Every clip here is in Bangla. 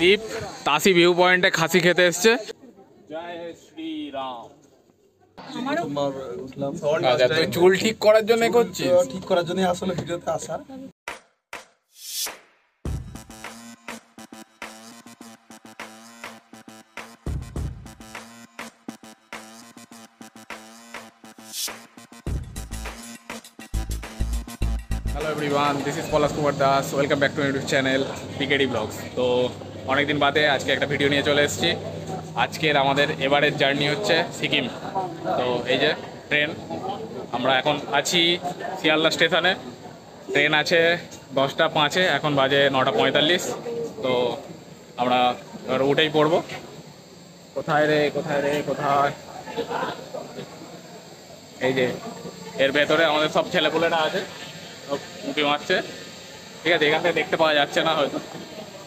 দীপ তাসি ভিউ পয়েন্টে খাসি খেতে এসছে। আচ্ছা তুই চুল ঠিক করার জন্য করছিস? ঠিক করার জন্য আসলে ভিডিওতে আসা। Hello everyone this is Palash Kumar Das welcome back to YouTube channel PKD blogs তো অনেকদিন বাদে আজকে একটা ভিডিও নিয়ে চলে এসেছি। আজকের আমাদের এবারের জার্নি হচ্ছে সিকিম। তো এই যে ট্রেন আমরা এখন আছি শিয়ালদা স্টেশনে ট্রেন আছে দশটা পাঁচে, এখন বাজে নটা পঁয়তাল্লিশ। তো আমরা এবার উঠেই পড়ব। কোথায় রে কোথায় রে, কোথায়? এই যে এর ভেতরে আমাদের সব ছেলেপুলেরা আছে উঁকি মারছে। ঠিক আছে, এখান থেকে দেখতে পাওয়া যাচ্ছে না হয়তো।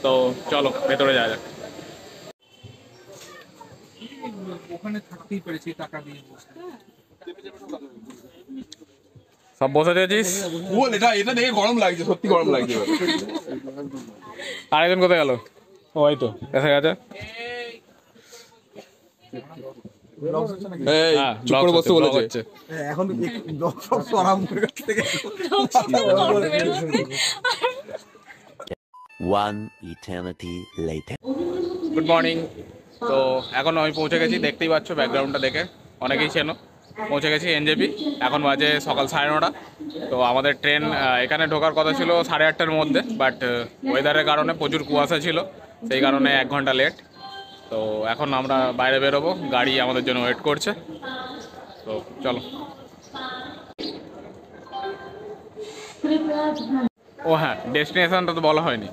তো চলো ভেতরে যাওয়া যাক। ওখানে থাকতেই পেরেছি টাকা দিয়ে সব বসে দিয়েছিস বল এটা এটা দেখে গরম লাগছে সত্যি গরম লাগছে আরেকজন কোথায় গেল? ওই তো। এসে গেছে? এই One eternity later. Good morning তো এখন আমি পৌঁছে গেছি, দেখতেই পাচ্ছ ব্যাকগ্রাউন্ডটা দেখে। অনেকেই চেনো। পৌঁছে গেছি এনজেপি এখন বাজে সকাল সাড়ে নটা। তো আমাদের ট্রেন এখানে ঢোকার কথা ছিল সাড়ে আটটার মধ্যে বাট ওয়েদারের কারণে প্রচুর কুয়াশা ছিল, সেই কারণে এক ঘণ্টা লেট তো এখন আমরা বাইরে বেরোবো, গাড়ি আমাদের জন্য ওয়েট করছে। তো চলো। ও হ্যাঁ ডেস্টিনেশনটা তো বলা হয়নি।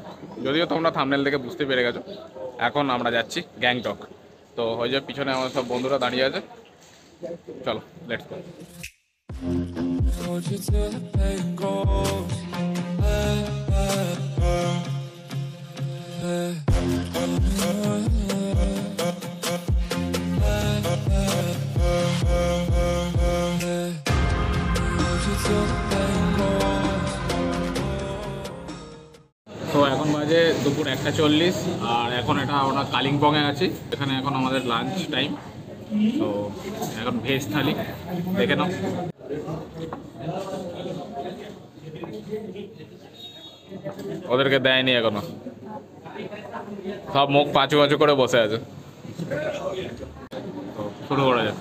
যদিও তোমরা থামনেল থেকে বুঝতে পেরে গেছো। এখন আমরা যাচ্ছি গ্যাংটক তো ওই যে পিছনে আমার সব বন্ধুরা দাঁড়িয়ে আছে। চলো লেটস গো তো বাজে দুপুর একটা চল্লিশ, আর এখন এটা আমরা কালিম্পংয়ে আছি। এখানে এখন আমাদের লাঞ্চ টাইম তো এখন ভেজ থালি, দেখে নাও। ওদেরকে দেয়নি এখনও। সব মুখ পাঁচু পাঁচু করে বসে আছে। শুরু করা যাক।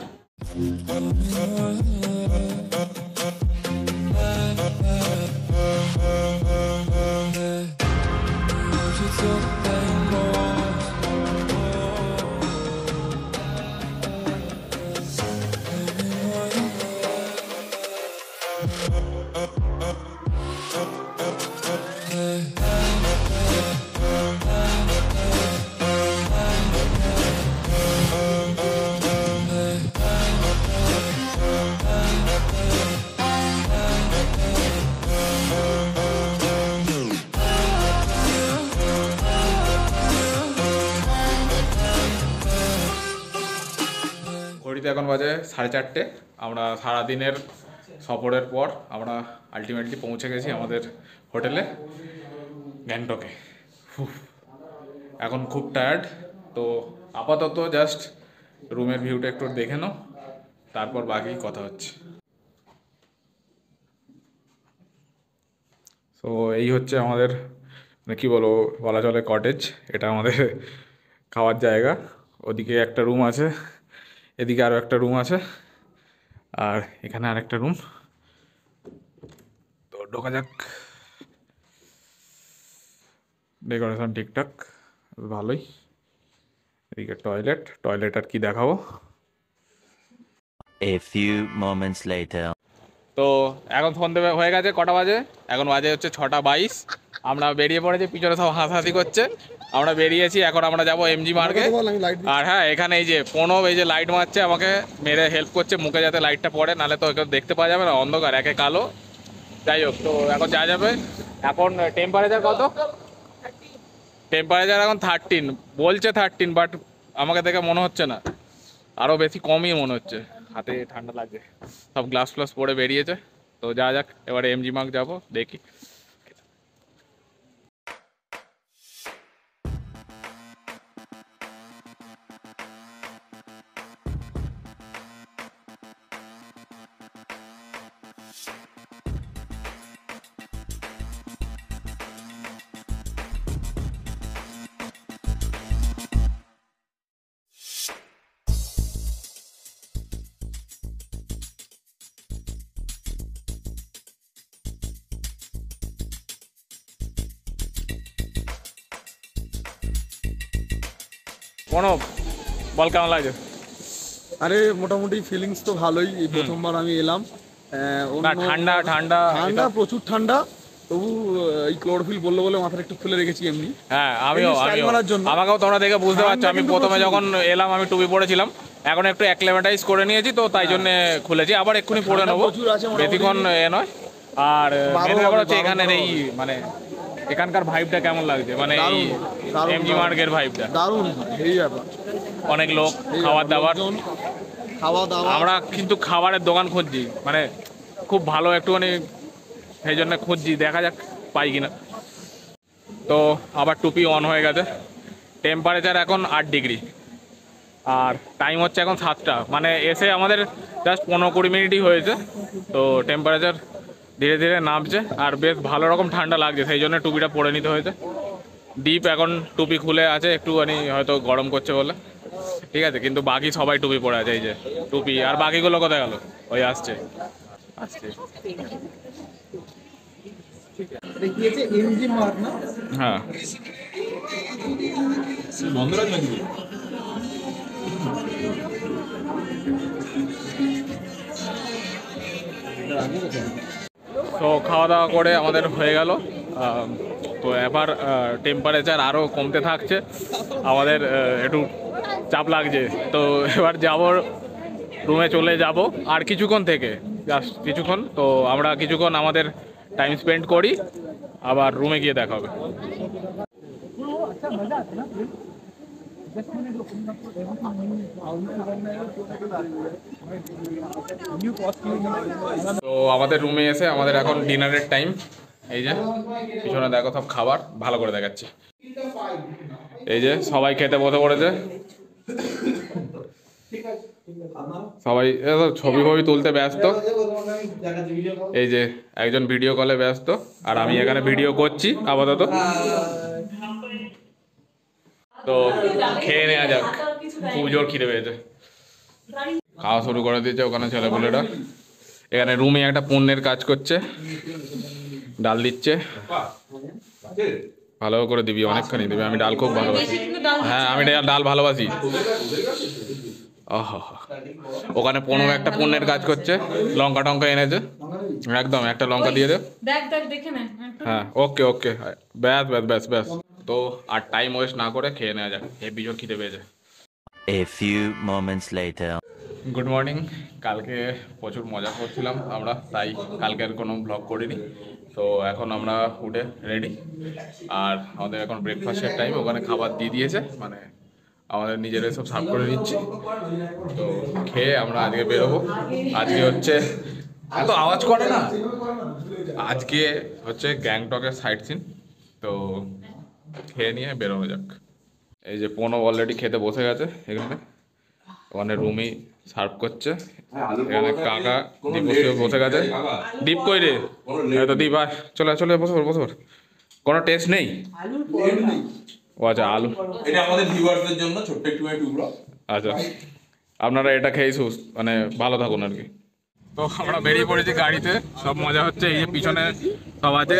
বাজে সাড়ে চারটে। আমরা সারাদিনের সফরের পর আমরা আলটিমেটলি পৌঁছে গেছি আমাদের হোটেলে, গ্যাংটকে। এখন খুব টায়ার্ড তো আপাতত জাস্ট রুমের ভিউটা একটু দেখে নাও, তারপর বাকি কথা হচ্ছে। তো এই হচ্ছে আমাদের মানে কী বলব, বলা চলে কটেজ এটা আমাদের খাওয়ার জায়গা। ওদিকে একটা রুম আছে। এদিকে আরও একটা রুম আছে আর এখানে আর একটা রুম তো ঢোকা যাক। ডেকোরেশন ঠিকঠাক ভালোই। এদিকে টয়লেট টয়লেট আর কি দেখাবো। A few moments later. তো এখন সন্ধে হয়ে গেছে কটা বাজে? এখন বাজে হচ্ছে ছটা বাইশ। আমরা বেরিয়ে পড়েছি পিছনে সব হাসাহাসি করছে। আমরা বেরিয়েছি এখন আমরা যাব এমজি মার্কে আমি আর হ্যাঁ এখানে এই যে প্রণব এই যে লাইট মারছে আমাকে মেরে হেল্প করছে মুখে যাতে লাইটটা পড়ে নাহলে তো একে দেখতে পাওয়া যাবে না অন্ধকার একে কালো। যাই হোক তো এখন যা যাবে। এখন টেম্পারেচার কত? টেম্পারেচার এখন থার্টিন বলছে থার্টিন বাট আমাকে দেখে মনে হচ্ছে না। আরও বেশি কমই মনে হচ্ছে। হাতে ঠান্ডা লাগছে। সব গ্লাস ফ্লাস পরে বেরিয়েছে। তো যা যাক এবারে এমজি মার্ক যাব দেখি। প্রণব বল কেমন লাগছে? আরে মোটামুটি ফিলিংস তো ভালোই। এই প্রথমবার আমি এলাম। ঠান্ডা ঠান্ডা ঠান্ডা প্রচুর ঠান্ডা। তবু এই ক্লোরোফিল বলল বলে মাথাটা একটু খুলে রেখেছি এমনি। হ্যাঁ আমিও আমাকেও তোমরা দেখে বুঝতে পারছ আমি প্রথমে যখন এলাম আমি টুপি পড়েছিলাম এখন একটু অ্যাক্লেমেটাইজ করে নিয়েছি তো তাই জন্য খুলেছি। আবার এক্ষুনি পরে ঠান্ডা নেব। বেশিক্ষণ এ নয়। আর মেন ব্যাপার হচ্ছে এখানের এই মানে এখানকার ভাইবটা কেমন লাগছে? মানে এই এমজি। মার্গের ভাইবটা দারুণ এই ব্যাপার। অনেক লোক খাবার দাবার খাওয়া দাওয়া আমরা কিন্তু খাবারের দোকান খুঁজছি মানে খুব ভালো একটুখানি সেই জন্য খুঁজছি দেখা যাক পাই কিনা। তো আবার টুপি অন হয়ে গেছে। টেম্পারেচার এখন আট ডিগ্রি। আর টাইম হচ্ছে এখন সাতটা। মানে এসে আমাদের জাস্ট পনেরো কুড়ি মিনিটই হয়েছে। তো টেম্পারেচার ধীরে ধীরে নামছে। আর বেশ ভালো রকম ঠান্ডা লাগছে সেই জন্য টুপিটা পরে নিতে হয়েছে। ডিপ এখন টুপি খুলে আছে, একটুখানি হয়তো গরম করছে বলে। ঠিক আছে, কিন্তু বাকি সবাই টুপি পরে আছে, এই যে টুপি। আর বাকিগুলো কোথায় গেল? ওই আসছে। আসছে। হ্যাঁ। খাওয়া দাওয়া করে আমাদের হয়ে গেল। তো এবার টেম্পারেচার আরও কমতে থাকছে। আমাদের একটু চাপ লাগছে। তো এবার যাব রুমে চলে যাব। আর কিছুক্ষণ থেকে জাস্ট কিছুক্ষণ। তো আমরা কিছুক্ষণ আমাদের টাইম স্পেন্ড করি, আবার রুমে গিয়ে দেখা হবে। তো আমাদের রুমে এসে আমাদের এখন ডিনারের টাইম এই যে, পিছনে দেখো সব খাবার, ভালো করে দেখাচ্ছে। এই যে, সবাই খেতে বসে পড়েছে। সবাই ছবি ফবি তুলতে ব্যস্ত। এই যে, একজন ভিডিও কলে ব্যস্ত, আর আমি এখানে ভিডিও করছি, আপাতত। তো, খেয়ে নেওয়া যাক, খুব জোর খিদে পেয়েছে। খাওয়া শুরু করে দিয়েছে ওখানে ছেলেপুলেরা। এখানে রুমে একটা পণ্যের কাজ করছে। ডাল দিচ্ছে। ভালো করে দিবি অনেকখানি দিবি। আমি ডাল খুব ভালোবাসি। হ্যাঁ আমি ডাল- ডাল ভালোবাসি। আহা ওখানে পনেরো একটা পণ্যের কাজ করছে। লঙ্কা টঙ্কা এনেছে। একদম একটা লঙ্কা দিয়ে দে। হ্যাঁ ওকে ওকে। ব্যাস ব্যাস ব্যাস ব্যাস। তো আর টাইম ওয়েস্ট না করে খেয়ে নেওয়া যাক। হেভি জোর খিদে পেয়েছে। A few moments later. Good morning কালকে প্রচুর মজা করছিলাম আমরা তাই কালকে আর কোনো ব্লগ করিনি। তো এখন আমরা উঠে রেডি আর আমাদের এখন ব্রেকফাস্টের টাইম ওখানে খাবার দিয়ে দিয়েছে মানে আমাদের নিজেরাই সব সার্ভ করে নিচ্ছি। তো খেয়ে আমরা আজকে বেরোবো। আজকে হচ্ছে, এত আওয়াজ করে না। আজকে হচ্ছে গ্যাংটকের সাইট সিন তো খেয়ে নিয়ে বেরোনো যাক। এই যে পোনো অলরেডি খেতে বসে গেছে এখানে। ওখানে রুমি সার্ভ করছে। এখানে কাকা দীপ বসে গেছে। দীপ কই রে? এই তো দীপ আয় চলে চলে বসে পড়, বসে পড়। কোনো টেস্ট নেই? ও আচ্ছা আলু। এটা আমাদের ভিউয়ারদের জন্য ছোট্ট একটু টুকরো আচ্ছা। আপনারা এটা খেয়ে মানে ভালো থাকুন আর কি। তো আমরা বেরিয়ে পড়েছি গাড়িতে। সব মজা হচ্ছে এই যে পিছনে সব আছে।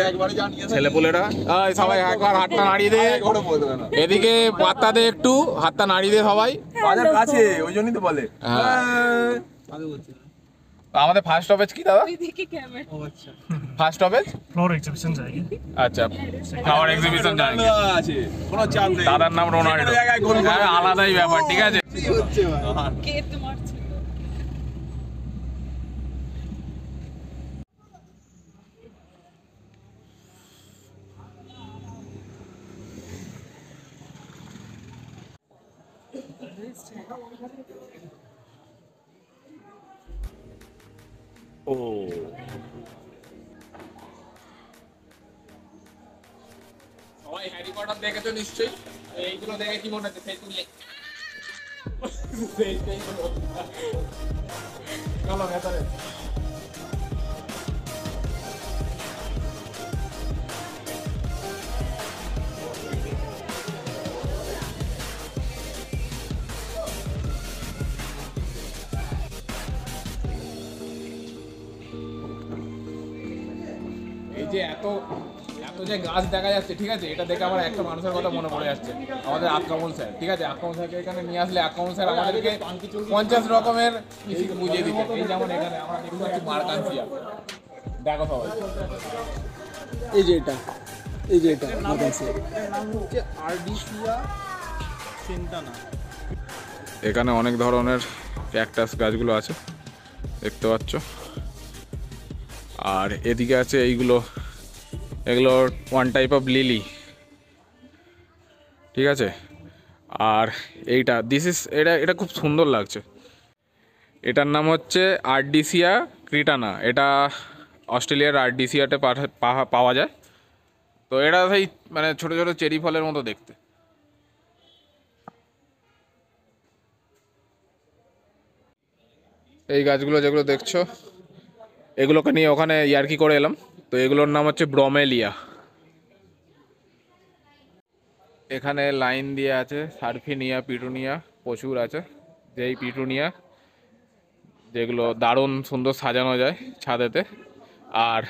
ছেলেপুলেরা। সবাই একবার হাতটা নাড়িয়ে দে। এদিকে পাত্তা দে একটু হাতটা নাড়িয়ে দে সবাই। বাজার কাছে ওই জন্যই তো বলে। হ্যাঁ। আমাদের ফার্স্ট স্টপেজ কি দাদা? ফার্স্ট স্টপেজ ফ্লোর এক্সিবিশন আচ্ছা ফ্লাওয়ার এক্সিবিশন যায়গে আছে নেই। দাদার নাম রোনাল্ডো। হ্যাঁ, আলাদাই ব্যাপার ঠিক আছে? কে তোমার Timona que se tuye. Kalau nggak এত যে গাছ দেখা যাচ্ছে ঠিক আছে? এটা দেখে আমার একটা মানুষের কথা মনে পড়ে যাচ্ছে। আমাদের আক্রমণ স্যার ঠিক আছে? আক্রমণ স্যারকে এখানে নিয়ে আসলে আক্রমণ স্যার আমাদেরকে পঞ্চাশ রকমের বুঝিয়ে দিচ্ছে। এই যেমন এখানে আমরা দেখতে পাচ্ছি মার্কান্সিয়া। দেখো সবাই। এই যে এটা এই যে এটা আমার কাছে এখানে অনেক ধরনের ক্যাকটাস গাছগুলো আছে দেখতে পাচ্ছ। আর এদিকে আছে এইগুলো এগুলো ওয়ান টাইপ অফ লিলি ঠিক আছে? আর এইটা দিস ইস এটা এটা খুব সুন্দর লাগছে। এটার নাম হচ্ছে আর্ডিসিয়া ক্রিটানা এটা অস্ট্রেলিয়ার আর্ডিসিয়াতে পাওয়া যায়। তো এটা সেই মানে ছোটো ছোটো চেরি ফলের মতো দেখতে। এই গাছগুলো যেগুলো দেখছ, এগুলোকে নিয়ে ওখানে ইয়ার্কি করে এলাম। তো এগুলোর নাম হচ্ছে ব্রমেলিয়া। এখানে লাইন দিয়ে আছে, সার্ফিনিয়া, পিটুনিয়া, প্রচুর আছে। যেই পিটুনিয়া, যেগুলো দারুণ সুন্দর সাজানো যায় ছাদেতে। আর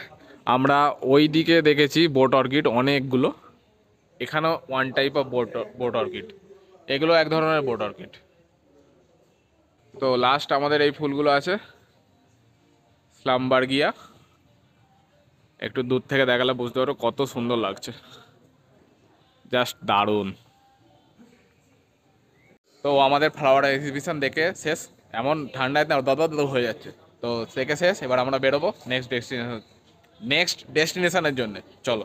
আমরা ওই দিকে দেখেছি বোট অর্কিড অনেকগুলো। এখানেও one type of boat boat orchid এগুলো এক ধরনের বোট অর্কিড তো লাস্ট আমাদের এই ফুলগুলো আছে স্লামবার্গিয়া একটু দূর থেকে দেখালে বুঝতে পারো কত সুন্দর লাগছে। জাস্ট দারুণ। তো আমাদের ফ্লাওয়ার এক্সিবিশন দেখে শেষ। এমন ঠান্ডায় দদ হয়ে যাচ্ছে। তো দেখে শেষ, এবার আমরা বেরোবো নেক্সট ডেস্টিনেশন নেক্সট ডেস্টিনেশনের জন্য। চলো।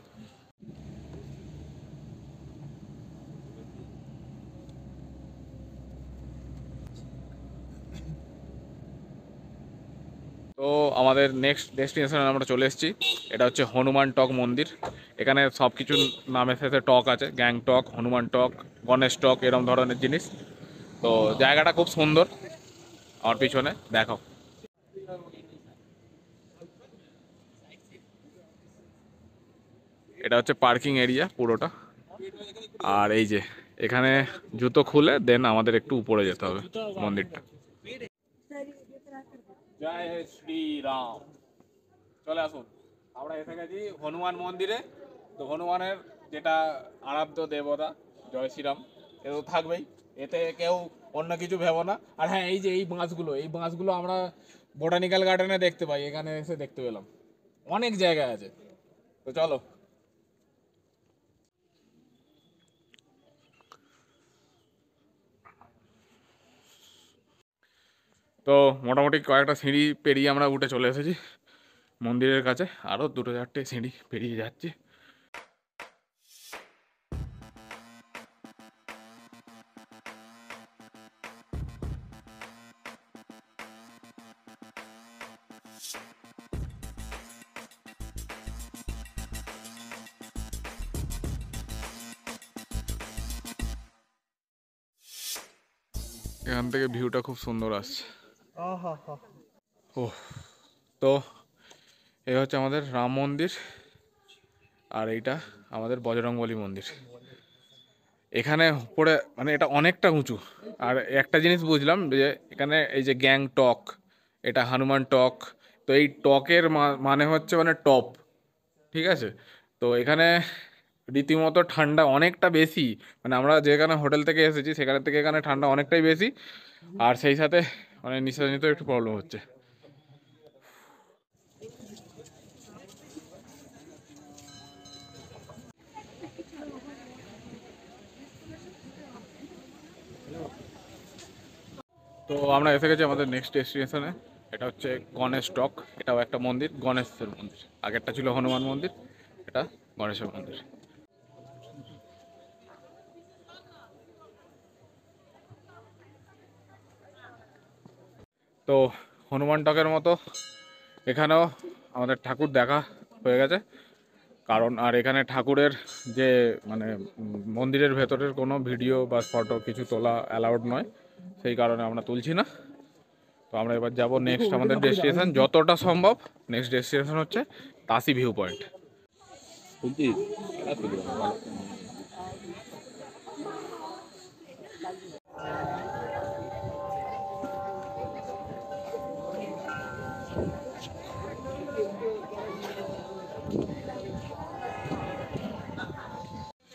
তো আমাদের নেক্সট ডেস্টিনেশনে আমরা চলে এসেছি। এটা হচ্ছে হনুমান টক মন্দির। এখানে সব কিছু নামের সাথে টক আছে। গ্যাং টক, হনুমান টক, গণেশ টক এরকম ধরনের জিনিস। তো জায়গাটা খুব সুন্দর। আমার পিছনে দেখো। এটা হচ্ছে পার্কিং এরিয়া পুরোটা। আর এই যে, এখানে জুতো খুলে দেন আমাদের একটু উপরে যেতে হবে মন্দিরটা। জয় শ্রীরাম। চলে আসুন। আমরা এসে গেছি হনুমান মন্দিরে। তো হনুমানের যেটা আরাধ্য দেবতা, জয় শ্রীরাম, এ তো থাকবেই। এতে কেউ অন্য কিছু ভেবো না। আর হ্যাঁ এই যে এই বাঁশগুলো এই বাঁশগুলো আমরা বোটানিক্যাল গার্ডেনে দেখতে পাই। এখানে এসে দেখতে পেলাম। অনেক জায়গা আছে। তো চলো। তো মোটামুটি কয়েকটা সিঁড়ি পেরিয়ে আমরা উঠে চলে এসেছি মন্দিরের কাছে। আরও দুটো চারটে সিঁড়ি পেরিয়ে যাচ্ছি। এখান থেকে ভিউটা খুব সুন্দর আসছে। ও তো এই হচ্ছে আমাদের রাম মন্দির আর এইটা আমাদের বজরংবলী মন্দির। এখানে উপরে মানে এটা অনেকটা উঁচু। আর একটা জিনিস বুঝলাম যে এখানে এই যে গ্যাং টক, এটা হনুমান টক, তো এই টকের মানে হচ্ছে মানে টপ, ঠিক আছে? তো এখানে রীতিমতো ঠান্ডা অনেকটা বেশি মানে আমরা যেখানে হোটেল থেকে এসেছি সেখানে থেকে এখানে ঠান্ডা অনেকটাই বেশি। আর সেই সাথে মানে নিঃশ্বাস নিতেও একটু প্রবলেম হচ্ছে। তো আমরা এসে গেছি আমাদের নেক্সট ডেস্টিনেশনে এটা হচ্ছে গণেশ টক এটাও একটা মন্দির, গণেশের মন্দির। আগেরটা ছিল হনুমান মন্দির, এটা গণেশের মন্দির। তো হনুমান টকের মতো এখানেও আমাদের ঠাকুর দেখা হয়ে গেছে। কারণ আর এখানে ঠাকুরের যে মানে মন্দিরের ভেতরের কোনো ভিডিও বা ফটো কিছু তোলা অ্যালাউড নয়, সেই কারণে আমরা তুলছি না। তো আমরা এবার যাব নেক্সট আমাদের ডেস্টিনেশন যতটা সম্ভব নেক্সট ডেস্টিনেশন হচ্ছে তাসি ভিউ পয়েন্ট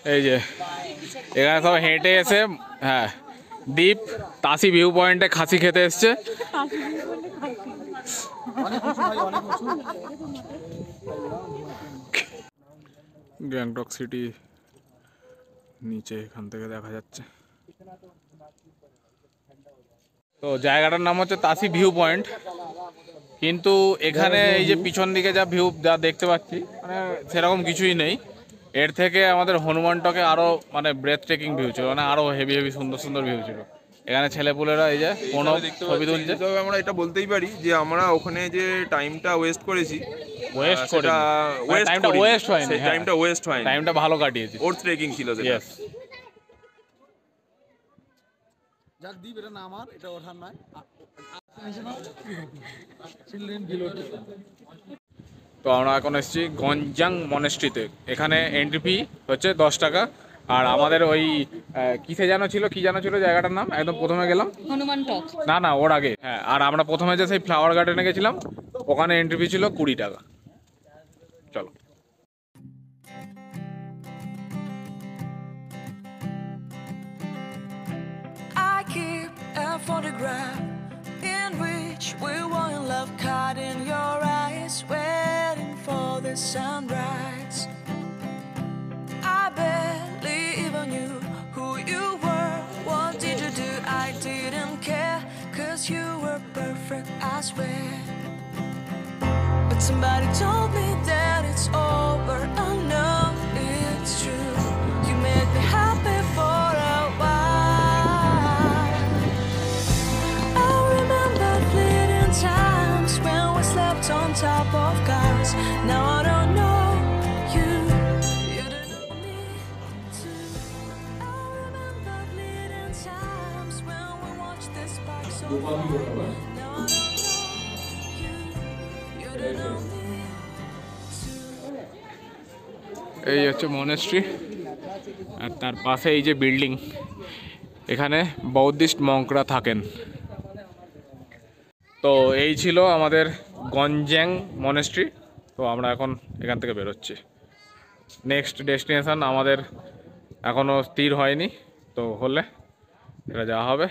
এই যে, এখানে সব হেঁটে এসে হ্যাঁ দ্বীপ, তাসি ভিউ পয়েন্টে খাসি খেতে এসছে। গ্যাংটক সিটি নিচে এখান থেকে দেখা যাচ্ছে। তো জায়গাটার নাম হচ্ছে তাসি ভিউ পয়েন্ট কিন্তু এখানে এই যে পিছন দিকে যা ভিউ যা দেখতে পাচ্ছি মানে সেরকম কিছুই নেই। এর থেকে আমাদের হনুমানটকে আরও মানে ব্রেথ টেকিং ভিউ ছিল মানে আরও হেভি হেভি সুন্দর সুন্দর ভিউ ছিল এখানে ছেলেপুলেরা এই যে কোনো ছবি তুলছে তবে আমরা এটা বলতেই পারি যে আমরা ওখানে যে টাইমটা ওয়েস্ট করেছি ওয়েস্ট টাইমটা ওয়েস্ট হয়নি হ্যাঁ। টাইমটা ওয়েস্ট হয়নি টাইমটা ভালো কাটিয়েছি ওর ট্রেকিং ছিল সেটা যাক দ্বীপ এটা না আমার এটা ওঠার নয় তো আমরা এখন এসেছি গঞ্জাং মনেস্ট্রিতে। এখানে এন্ট্রি ফি হচ্ছে দশ টাকা। আর আমাদের ওই কিসে যেন ছিল কি যেন ছিল জায়গাটার নাম? একদম প্রথমে গেলাম। হনুমান টক। না না ওর আগে। হ্যাঁ আর আমরা প্রথমে যে সেই ফ্লাওয়ার গার্ডেনে গেছিলাম ওখানে এন্ট্রি ফি ছিল কুড়ি টাকা। চলো। Keep a photograph in which we were in love, caught in your eyes, the sunrise. I barely even knew who you were. What did you do? I didn't care, cause you were perfect, I swear. But somebody told me that it's over. Oh I know এই হচ্ছে মনেস্ট্রি আর তার পাশে এই যে বিল্ডিং এখানে বৌদ্ধিস্ট মঙ্করা থাকেন। তো এই ছিল আমাদের গঞ্জ্যাং মনেস্ট্রি তো আমরা এখন এখান থেকে বেরোচ্ছি। নেক্সট ডেস্টিনেশন আমাদের এখনও স্থির হয়নি। তো হলে এটা যাওয়া হবে।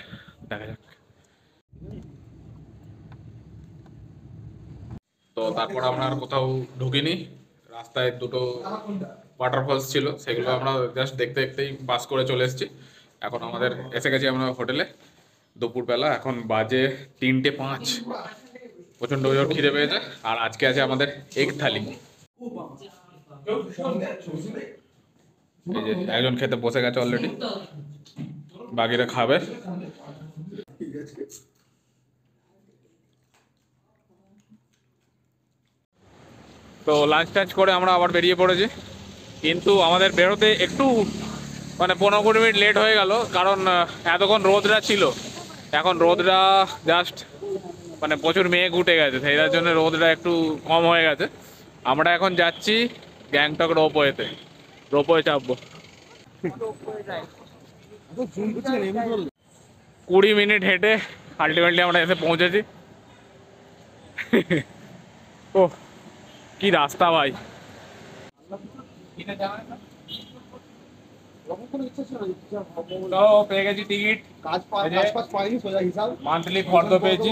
দেখা যাক। তো তারপর আমরা আর কোথাও ঢুকিনি। রাস্তায় দুটো ওয়াটারফলস ছিল, সেগুলো আমরা জাস্ট দেখতে দেখতেই বাস করে চলে এসেছি। এখন আমাদের এসে গেছি আমরা হোটেলে। দুপুরবেলা এখন বাজে তিনটে পাঁচ। প্রচণ্ড জোর খিদে পেয়েছে। আর আজকে আছে আমাদের এগ থালি। এই যে একজন খেতে বসে গেছে অলরেডি বাকিরা খাবে। তো লাঞ্চ টাঞ্চ করে আমরা আবার বেরিয়ে পড়েছি। কিন্তু আমাদের বেরোতে একটু মানে পনেরো কুড়ি মিনিট লেট হয়ে গেল, কারণ এতক্ষণ রোদরা ছিল। এখন রোদরা জাস্ট মানে প্রচুর মেঘ উঠে গেছে, সেই জন্য রোদটা একটু কম হয়ে গেছে। আমরা এখন যাচ্ছি গ্যাংটক রোপওয়েতে। রোপওয়ে চাপবো। কুড়ি মিনিট হেঁটে আলটিমেটলি আমরা এসে পৌঁছেছি। ও কি রাস্তা ভাই। তো পেয়ে গেছি টিকিট। মান্থলি ফর্দ পেয়েছি।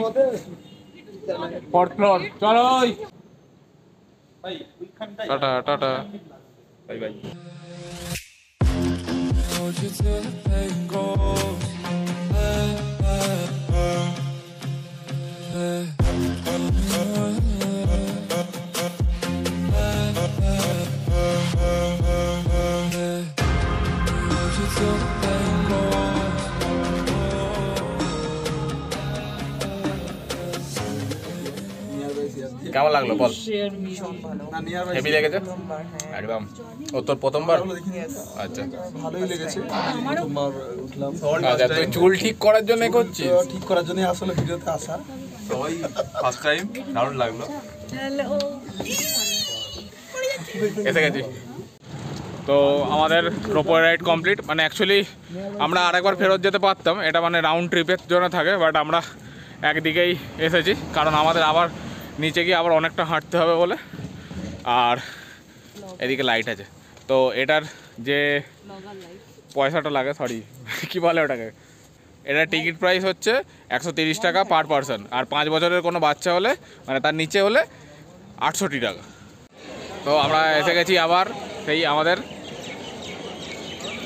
ফোর্থ ফ্লোর চলো টাটা টাটা। Bye bye. কেমন লাগল বল? হেভি লেগেছে? একদম। ও তোর প্রথমবার? আচ্ছা। ভালোই লেগেছে। তোমার আচ্ছা তুই চুল ঠিক করার জন্য করছিস? ঠিক করার জন্য আসলে ভিডিওতে আসা। সবাই ফার্স্ট টাইম দারুণ লাগল। এসে গেছি। তো আমাদের রোপওয়ে রাইড কমপ্লিট মানে অ্যাকচুয়ালি আমরা আরেকবার ফেরত যেতে পারতাম। এটা মানে রাউন্ড ট্রিপের জন্য থাকে বাট আমরা একদিকেই এসেছি। কারণ আমাদের আবার নিচে গিয়ে আবার অনেকটা হাঁটতে হবে বলে। আর এদিকে লাইট আছে। তো এটার যে পয়সাটা লাগে সরি কি বলে ওটাকে? এটার টিকিট প্রাইস হচ্ছে একশো তিরিশ টাকা পার পারসন আর পাঁচ বছরের কোনো বাচ্চা হলে মানে তার নিচে হলে আটষট্টি টাকা। তো আমরা এসে গেছি আবার সেই আমাদের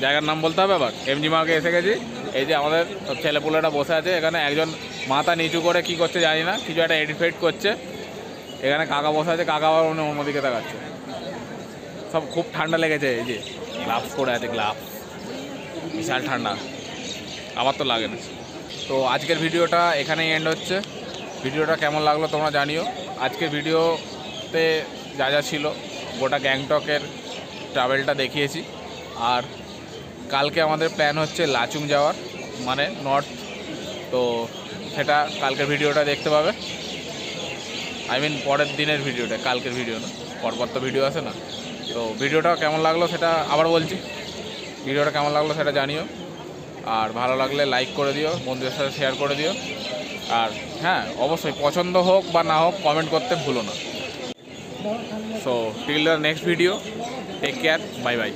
জায়গার নাম বলতে হবে আবার এমজি মার্কে এসে গেছি। এই যে আমাদের সব ছেলেপুলেরা বসে আছে এখানে একজন মাথা নিচু করে কি করছে জানি না কিছু একটা এডিট ফেডিট করছে। এখানে কাকা বসে আছে, কাকা আবার অন্য অন্যদিকে তাকাচ্ছে। সব খুব ঠান্ডা লেগেছে, এই যে গ্লাভস পরে আছে, গ্লাভস। বিশাল ঠান্ডা। আমার তো লাগে না। তো আজকের ভিডিওটা এখানেই এন্ড হচ্ছে। ভিডিওটা কেমন লাগল তোমরা জানিও। আজকের ভিডিওতে যা যা ছিল, গোটা গ্যাংটকের ট্রাভেলটা দেখিয়েছি। আর কালকে আমাদের প্ল্যান হচ্ছে লাচুং যাওয়ার মানে নর্থ তো সেটা কালকের ভিডিওটা দেখতে পাবে। আই মিন পরের দিনের ভিডিওটা, কালকের ভিডিও না, পরপর তো ভিডিও আছে না। তো ভিডিওটা কেমন লাগল সেটা আবার বলছি। ভিডিওটা কেমন লাগল সেটা জানিও। আর ভালো লাগলে লাইক করে দিও, বন্ধুদের সাথে শেয়ার করে দিও। আর হ্যাঁ অবশ্যই পছন্দ হোক বা না হোক কমেন্ট করতে ভুলো না। So till the next video take care bye bye